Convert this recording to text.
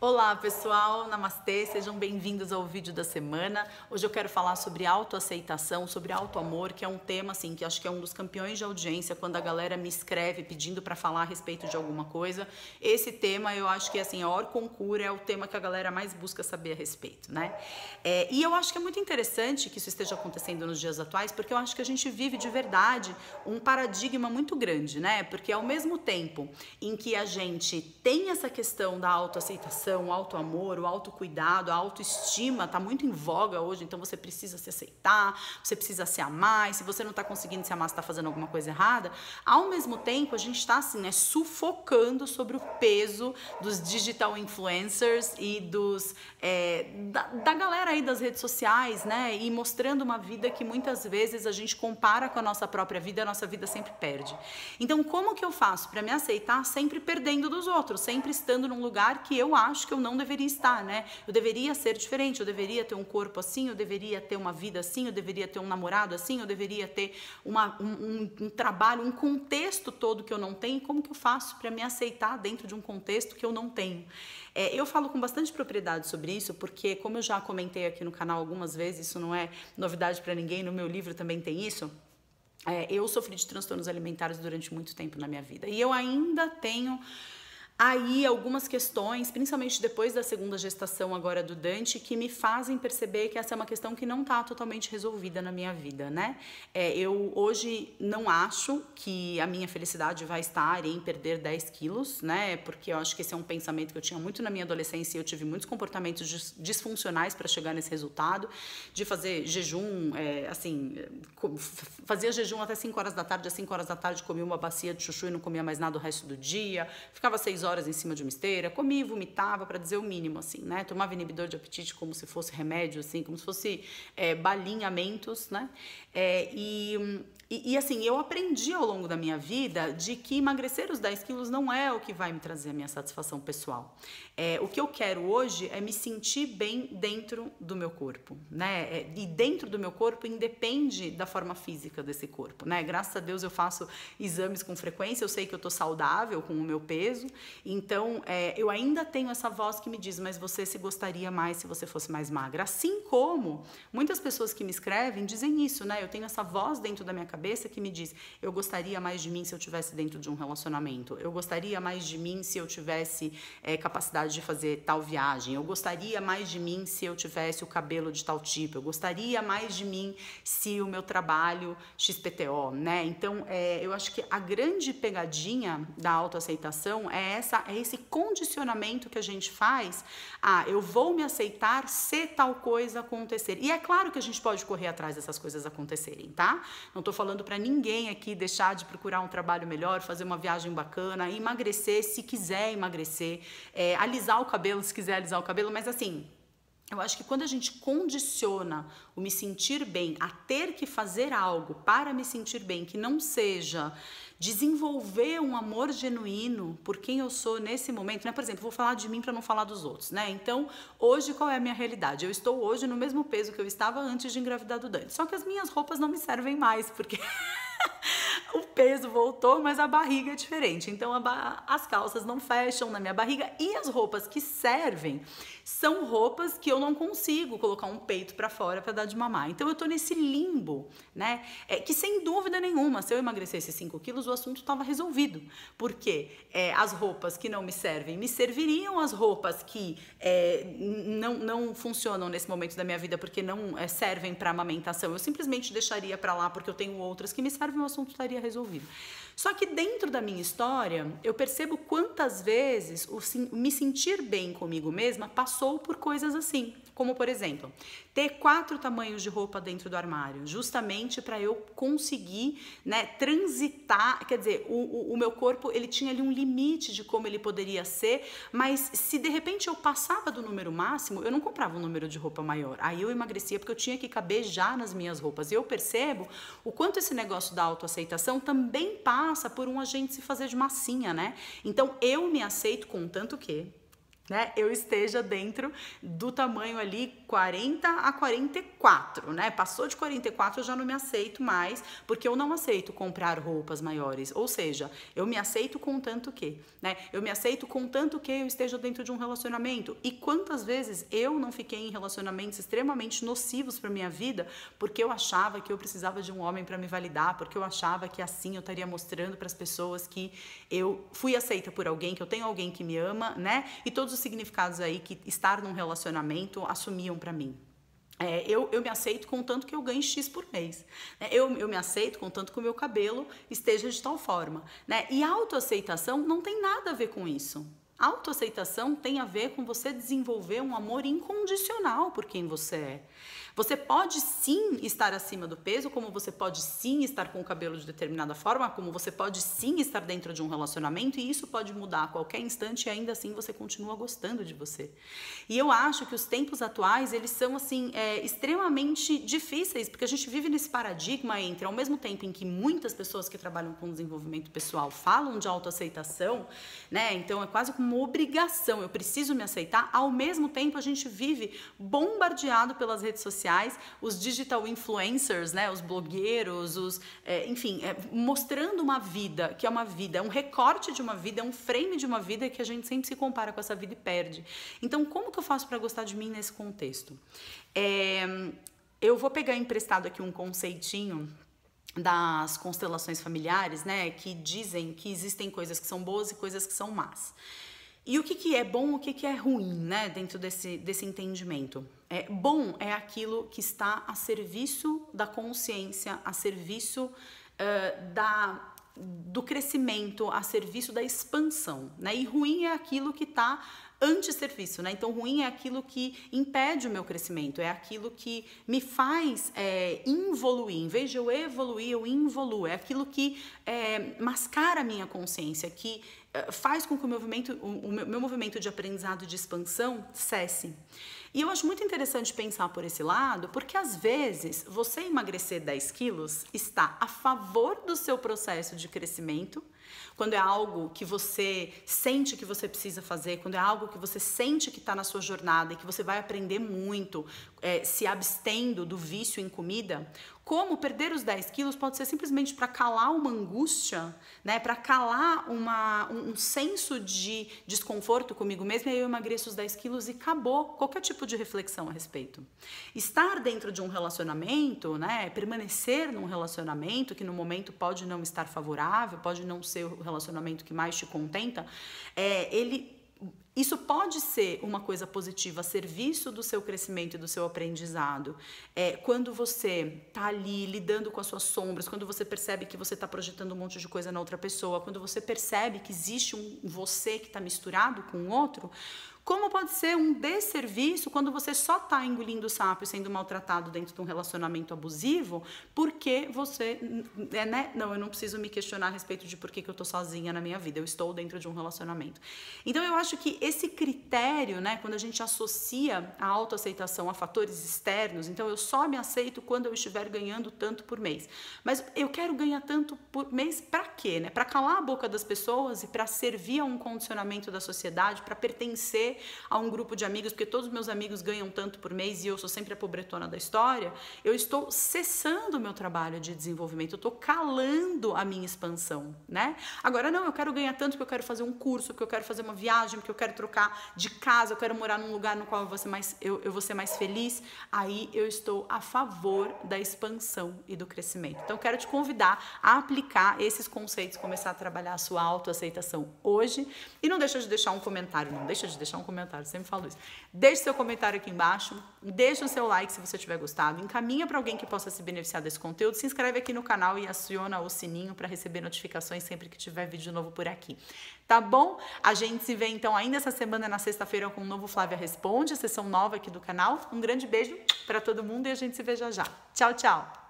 Olá pessoal, namastê, sejam bem-vindos ao vídeo da semana. Hoje eu quero falar sobre autoaceitação, sobre autoamor, que é um tema assim que acho que é um dos campeões de audiência quando a galera me escreve pedindo para falar a respeito de alguma coisa. Esse tema eu acho que assim, a concura é o tema que a galera mais busca saber a respeito, né? É, e eu acho que é muito interessante que isso esteja acontecendo nos dias atuais, porque eu acho que a gente vive de verdade um paradigma muito grande, né? Porque ao mesmo tempo em que a gente tem essa questão da autoaceitação o auto-amor, o autocuidado, a autoestima está muito em voga hoje, então você precisa se aceitar, você precisa se amar, e se você não está conseguindo se amar, você está fazendo alguma coisa errada. Ao mesmo tempo, a gente está assim, né, sufocando sobre o peso dos digital influencers e dos é, da, da galera aí das redes sociais, né? E mostrando uma vida que muitas vezes a gente compara com a nossa própria vida a nossa vida sempre perde. Então, como que eu faço para me aceitar sempre perdendo dos outros, sempre estando num lugar que eu acho acho que eu não deveria estar, né? Eu deveria ser diferente, eu deveria ter um corpo assim, eu deveria ter uma vida assim, eu deveria ter um namorado assim, eu deveria ter uma, um, um, um trabalho, um contexto todo que eu não tenho. Como que eu faço para me aceitar dentro de um contexto que eu não tenho? É, eu falo com bastante propriedade sobre isso, porque, como eu já comentei aqui no canal algumas vezes, isso não é novidade para ninguém, no meu livro também tem isso. É, eu sofri de transtornos alimentares durante muito tempo na minha vida e eu ainda tenho aí algumas questões, principalmente depois da segunda gestação agora do Dante, que me fazem perceber que essa é uma questão que não está totalmente resolvida na minha vida, né? É, eu hoje não acho que a minha felicidade vai estar em perder 10 quilos, né? Porque eu acho que esse é um pensamento que eu tinha muito na minha adolescência e eu tive muitos comportamentos disfuncionais para chegar nesse resultado, de fazer jejum, é, assim, fazia jejum até 5 horas da tarde, às 5 horas da tarde comia uma bacia de chuchu e não comia mais nada o resto do dia, ficava 6 horas horas em cima de uma esteira, comia e vomitava, para dizer o mínimo, assim, né? Tomava inibidor de apetite como se fosse remédio, assim, como se fosse é, balinhamentos, né? É, e, e, e, assim, eu aprendi ao longo da minha vida de que emagrecer os 10 quilos não é o que vai me trazer a minha satisfação pessoal. É, o que eu quero hoje é me sentir bem dentro do meu corpo, né? É, e dentro do meu corpo independe da forma física desse corpo, né? Graças a Deus eu faço exames com frequência, eu sei que eu tô saudável com o meu peso, então é, eu ainda tenho essa voz que me diz, mas você se gostaria mais se você fosse mais magra. Assim como muitas pessoas que me escrevem dizem isso, né? Eu tenho essa voz dentro da minha cabeça cabeça que me diz: eu gostaria mais de mim se eu tivesse dentro de um relacionamento, eu gostaria mais de mim se eu tivesse é, capacidade de fazer tal viagem, eu gostaria mais de mim se eu tivesse o cabelo de tal tipo, eu gostaria mais de mim se o meu trabalho XPTO, né? Então, é, eu acho que a grande pegadinha da autoaceitação é essa, é esse condicionamento que a gente faz. Ah, eu vou me aceitar se tal coisa acontecer. E é claro que a gente pode correr atrás dessas coisas acontecerem, tá? Não estou falando falando para ninguém aqui deixar de procurar um trabalho melhor, fazer uma viagem bacana, emagrecer se quiser emagrecer, é, alisar o cabelo se quiser alisar o cabelo, mas assim, eu acho que quando a gente condiciona o me sentir bem a ter que fazer algo para me sentir bem, que não seja desenvolver um amor genuíno por quem eu sou nesse momento, né? Por exemplo, vou falar de mim para não falar dos outros, né? Então, hoje qual é a minha realidade? Eu estou hoje no mesmo peso que eu estava antes de engravidar do Dante. Só que as minhas roupas não me servem mais, porque o peso voltou, mas a barriga é diferente. Então as calças não fecham na minha barriga e as roupas que servem são roupas que eu não consigo colocar um peito para fora para dar de mamar. Então eu tô nesse limbo, né? É, que sem dúvida nenhuma, se eu emagrecesse 5 quilos, o assunto estava resolvido. Porque é, as roupas que não me servem me serviriam, as roupas que é, não, não funcionam nesse momento da minha vida porque não é, servem para amamentação, eu simplesmente deixaria para lá porque eu tenho outras que me servem, o assunto estaria resolvido. Só que dentro da minha história, eu percebo quantas vezes o me sentir bem comigo mesma passou por coisas assim. Como, por exemplo, ter quatro tamanhos de roupa dentro do armário, justamente para eu conseguir né, transitar. Quer dizer, o, o, o, meu corpo ele tinha ali um limite de como ele poderia ser, mas se de repente eu passava do número máximo, eu não comprava um número de roupa maior. Aí eu emagrecia porque eu tinha que caber já nas minhas roupas. E eu percebo o quanto esse negócio da autoaceitação também passa por um agente se fazer de massinha, né? Então eu me aceito com tanto que né, eu esteja dentro do tamanho ali 40 a 44, né? Passou de 44 eu já não me aceito mais, porque eu não aceito comprar roupas maiores. Ou seja, eu me aceito com tanto que, né? Eu me aceito com tanto que eu esteja dentro de um relacionamento. E quantas vezes eu não fiquei em relacionamentos extremamente nocivos para minha vida, porque eu achava que eu precisava de um homem para me validar, porque eu achava que assim eu estaria mostrando para as pessoas que eu fui aceita por alguém, que eu tenho alguém que me ama, né? E todos os significados aí que estar num relacionamento assumiam para mim. É, eu, eu me aceito com tanto que eu ganhe X por mês. Né? Eu, eu me aceito com tanto que o meu cabelo esteja de tal forma. Né? E autoaceitação não tem nada a ver com isso. Autoaceitação tem a ver com você desenvolver um amor incondicional por quem você é. Você pode sim estar acima do peso, como você pode sim estar com o cabelo de determinada forma, como você pode sim estar dentro de um relacionamento e isso pode mudar a qualquer instante e ainda assim você continua gostando de você. E eu acho que os tempos atuais eles são assim é, extremamente difíceis porque a gente vive nesse paradigma entre ao mesmo tempo em que muitas pessoas que trabalham com desenvolvimento pessoal falam de autoaceitação, né? Então é quase como uma obrigação, eu preciso me aceitar. Ao mesmo tempo a gente vive bombardeado pelas redes sociais os digital influencers, né, os blogueiros, os, é, enfim, é, mostrando uma vida que é uma vida, é um recorte de uma vida, é um frame de uma vida que a gente sempre se compara com essa vida e perde. Então, como que eu faço para gostar de mim nesse contexto? É, eu vou pegar emprestado aqui um conceitinho das constelações familiares, né, que dizem que existem coisas que são boas e coisas que são más. E o que, que é bom, o que, que é ruim, né, dentro desse, desse entendimento? É, bom é aquilo que está a serviço da consciência, a serviço uh, da, do crescimento, a serviço da expansão, né? E ruim é aquilo que está anti-serviço, né? Então, ruim é aquilo que impede o meu crescimento, é aquilo que me faz é, involuir. Em vez de eu evoluir, eu involuo. É aquilo que é, mascara a minha consciência, que faz com que o, movimento, o, o meu, meu movimento de aprendizado de expansão cesse. E eu acho muito interessante pensar por esse lado, porque às vezes você emagrecer 10 quilos está a favor do seu processo de crescimento quando é algo que você sente que você precisa fazer, quando é algo que você sente que está na sua jornada e que você vai aprender muito é, se abstendo do vício em comida, como perder os 10 quilos pode ser simplesmente para calar uma angústia, né? para calar uma, um, um, senso de desconforto comigo mesma, e aí eu emagreço os 10 quilos e acabou qualquer tipo de reflexão a respeito. Estar dentro de um relacionamento, né? permanecer num relacionamento que no momento pode não estar favorável, pode não ser o relacionamento que mais te contenta, é, ele isso pode ser uma coisa positiva a serviço do seu crescimento e do seu aprendizado. É, quando você está ali lidando com as suas sombras, quando você percebe que você está projetando um monte de coisa na outra pessoa, quando você percebe que existe um você que está misturado com o outro, como pode ser um desserviço quando você só está engolindo sapo e sendo maltratado dentro de um relacionamento abusivo, porque você, é, né? Não, eu não preciso me questionar a respeito de por que, que eu estou sozinha na minha vida, eu estou dentro de um relacionamento. Então eu acho que esse critério, né, quando a gente associa a autoaceitação a fatores externos, então eu só me aceito quando eu estiver ganhando tanto por mês. Mas eu quero ganhar tanto por mês para quê? Né? Para calar a boca das pessoas e para servir a um condicionamento da sociedade, para pertencer a um grupo de amigos, porque todos os meus amigos ganham tanto por mês e eu sou sempre a pobretona da história, eu estou cessando o meu trabalho de desenvolvimento, eu estou calando a minha expansão, né? Agora, não, eu quero ganhar tanto porque eu quero fazer um curso, porque eu quero fazer uma viagem, porque eu quero trocar de casa, eu quero morar num lugar no qual eu vou ser mais, eu, eu vou ser mais feliz, aí eu estou a favor da expansão e do crescimento. Então, eu quero te convidar a aplicar esses conceitos, começar a trabalhar a sua autoaceitação hoje e não deixa de deixar um comentário, não deixa de deixar um comentário, sempre falo isso. Deixe seu comentário aqui embaixo, deixe o seu like se você tiver gostado, encaminha para alguém que possa se beneficiar desse conteúdo, se inscreve aqui no canal e aciona o sininho para receber notificações sempre que tiver vídeo novo por aqui. Tá bom? A gente se vê então ainda essa semana na sexta-feira com o novo Flávia Responde, sessão nova aqui do canal. Um grande beijo para todo mundo e a gente se vê já já. Tchau, tchau.